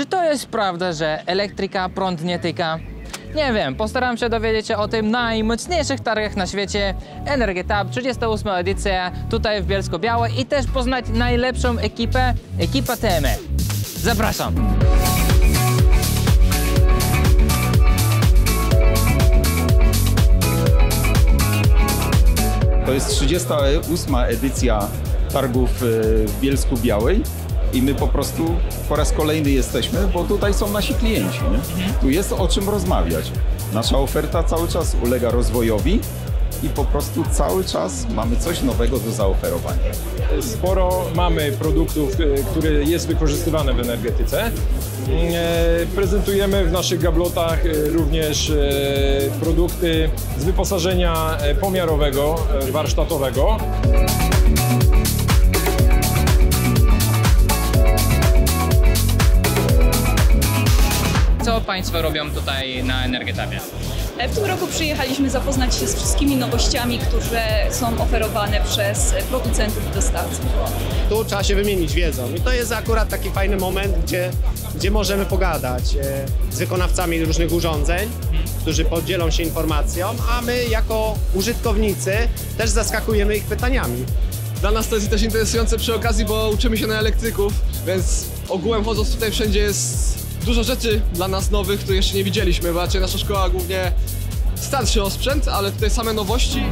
Czy to jest prawda, że elektryka prąd nie tyka? Nie wiem, postaram się dowiedzieć się o tym na najmocniejszych targach na świecie Energetab 38 edycja tutaj w Bielsko-Białej i też poznać najlepszą ekipę, ekipa TME. Zapraszam! To jest 38 edycja targów e, w Bielsku Białej i my po prostu po raz kolejny jesteśmy, bo tutaj są nasi klienci. Nie? Tu jest o czym rozmawiać. Nasza oferta cały czas ulega rozwojowi i po prostu cały czas mamy coś nowego do zaoferowania. Sporo mamy produktów, e, które jest wykorzystywane w energetyce. E, Prezentujemy w naszych gablotach e, również produkty z wyposażenia pomiarowego, warsztatowego. Co Państwo robią tutaj na Energetabie? E, W tym roku przyjechaliśmy zapoznać się z wszystkimi nowościami, które są oferowane przez producentów i dostawców. tu trzeba się wymienić wiedzą. I to jest akurat taki fajny moment, gdzie, gdzie możemy pogadać e, z wykonawcami różnych urządzeń, którzy podzielą się informacją, a my jako użytkownicy też zaskakujemy ich pytaniami. Dla nas to jest też interesujące przy okazji, bo uczymy się na elektryków, więc ogółem chodząc tutaj wszędzie jest dużo rzeczy dla nas nowych, które jeszcze nie widzieliśmy, bo raczej nasza szkoła głównie starszy o sprzęt, ale tutaj same nowości.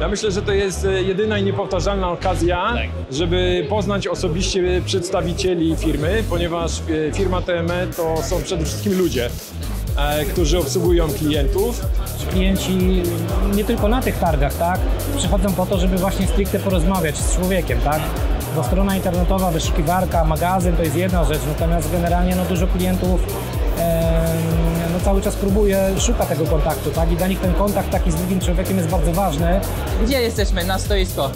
Ja myślę, że to jest e, jedyna i niepowtarzalna okazja, żeby poznać osobiście przedstawicieli firmy, ponieważ e, firma TME to są przede wszystkim ludzie, którzy obsługują klientów. klienci nie tylko na tych targach, tak, przychodzą po to, żeby właśnie stricte porozmawiać z człowiekiem, tak, bo strona internetowa, wyszukiwarka, magazyn to jest jedna rzecz, natomiast generalnie no, dużo klientów em, no, cały czas próbuje, szuka tego kontaktu, tak, i dla nich ten kontakt taki z drugim człowiekiem jest bardzo ważny. Gdzie jesteśmy? Na stoisko.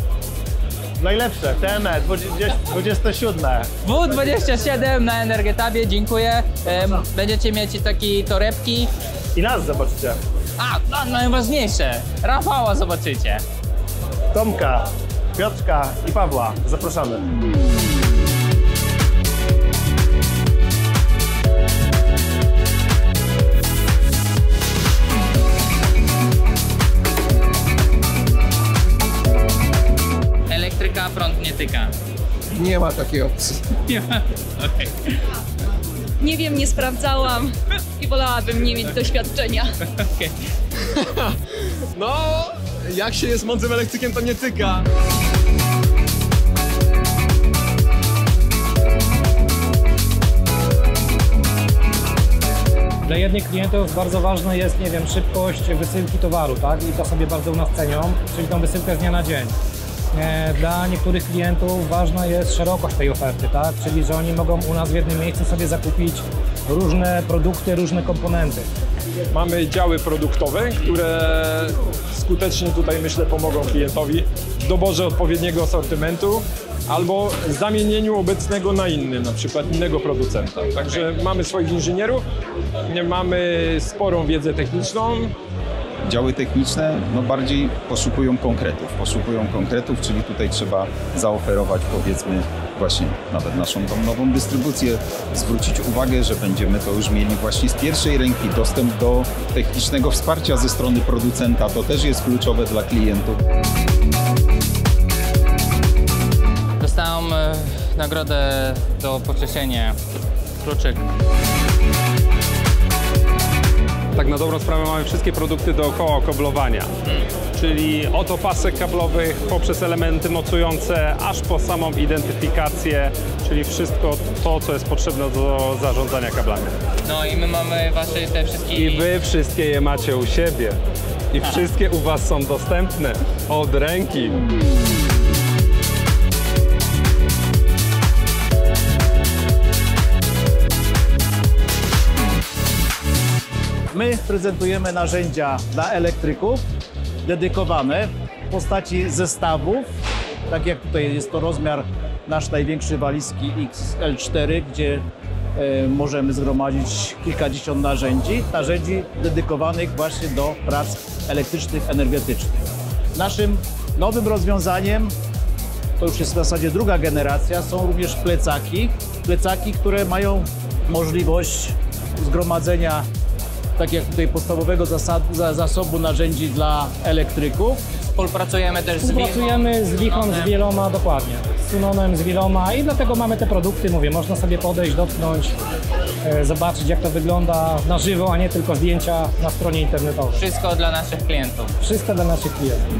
Najlepsze, TME 20, 27. W27 na Energetabie, dziękuję. Będziecie mieć takie torebki. I nas zobaczycie. A, no, najważniejsze, Rafała zobaczycie. Tomka, Piotrka i Pawła. Zapraszamy. Nie ma takiej opcji. Nie wiem, nie sprawdzałam i wolałabym nie mieć doświadczenia. No, jak się jest mądrym elektrykiem, to nie tyka. Dla jednych klientów bardzo ważna jest, nie wiem, szybkość wysyłki towaru, tak, i to sobie bardzo u nas cenią, czyli tą wysyłkę z dnia na dzień. E, Dla niektórych klientów ważna jest szerokość tej oferty, tak? czyli że oni mogą u nas w jednym miejscu sobie zakupić różne produkty, różne komponenty. Mamy działy produktowe, które skutecznie tutaj myślę pomogą klientowi w doborze odpowiedniego asortymentu albo zamienieniu obecnego na inny, na przykład innego producenta. Także mamy swoich inżynierów, mamy sporą wiedzę techniczną, Działy techniczne no bardziej poszukują konkretów, poszukują konkretów, czyli tutaj trzeba zaoferować powiedzmy właśnie nawet naszą tą nową dystrybucję, zwrócić uwagę, że będziemy to już mieli właśnie z pierwszej ręki dostęp do technicznego wsparcia ze strony producenta, to też jest kluczowe dla klientów. Dostałam e, nagrodę do pocieszenia. Kluczyk. Tak na dobrą sprawę mamy wszystkie produkty dookoła okoblowania. Czyli od opasek kablowych poprzez elementy mocujące, aż po samą identyfikację, czyli wszystko to, co jest potrzebne do zarządzania kablami. No i my mamy wasze te wszystkie... I wy wszystkie je macie u siebie. I wszystkie u was są dostępne od ręki. My prezentujemy narzędzia dla elektryków dedykowane w postaci zestawów. Tak jak tutaj jest to rozmiar nasz największy walizki XL4, gdzie e, możemy zgromadzić kilkadziesiąt narzędzi, narzędzi dedykowanych właśnie do prac elektrycznych, energetycznych. Naszym nowym rozwiązaniem to już jest w zasadzie druga generacja, są również plecaki. Plecaki, które mają możliwość zgromadzenia, tak jak tutaj podstawowego zasobu narzędzi dla elektryków. Współpracujemy też z. Współpracujemy z Wichą, z wieloma, dokładnie. Z Sunonem, z wieloma i dlatego mamy te produkty, mówię, można sobie podejść, dotknąć, e, zobaczyć jak to wygląda na żywo, a nie tylko zdjęcia na stronie internetowej. Wszystko dla naszych klientów. Wszystko dla naszych klientów.